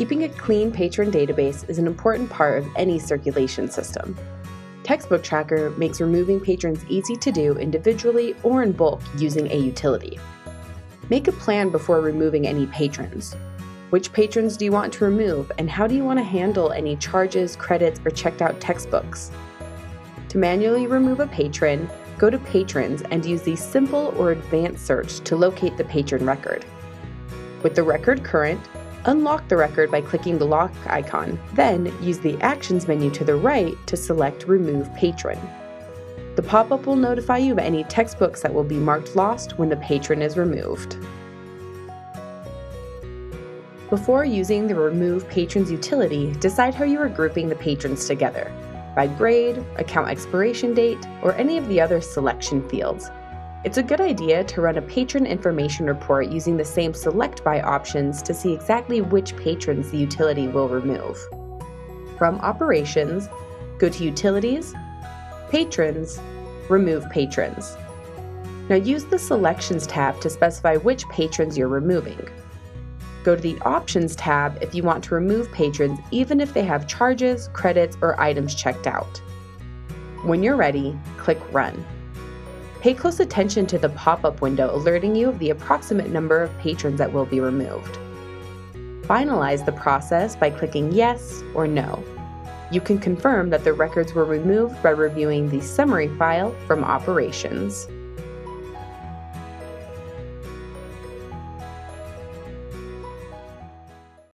Keeping a clean patron database is an important part of any circulation system. Textbook Tracker makes removing patrons easy to do individually or in bulk using a utility. Make a plan before removing any patrons. Which patrons do you want to remove, and how do you want to handle any charges, credits, or checked out textbooks? To manually remove a patron, go to Patrons and use the simple or advanced search to locate the patron record. With the record current, unlock the record by clicking the lock icon, then use the Actions menu to the right to select Remove Patron. The pop up will notify you of any textbooks that will be marked lost when the patron is removed. Before using the Remove Patrons utility, decide how you are grouping the patrons together by grade, account expiration date, or any of the other selection fields. It's a good idea to run a patron information report using the same select by options to see exactly which patrons the utility will remove. From Operations, go to Utilities, Patrons, Remove Patrons. Now use the Selections tab to specify which patrons you're removing. Go to the Options tab if you want to remove patrons even if they have charges, credits, or items checked out. When you're ready, click Run. Pay close attention to the pop up window alerting you of the approximate number of patrons that will be removed. Finalize the process by clicking Yes or No. You can confirm that the records were removed by reviewing the summary file from Operations.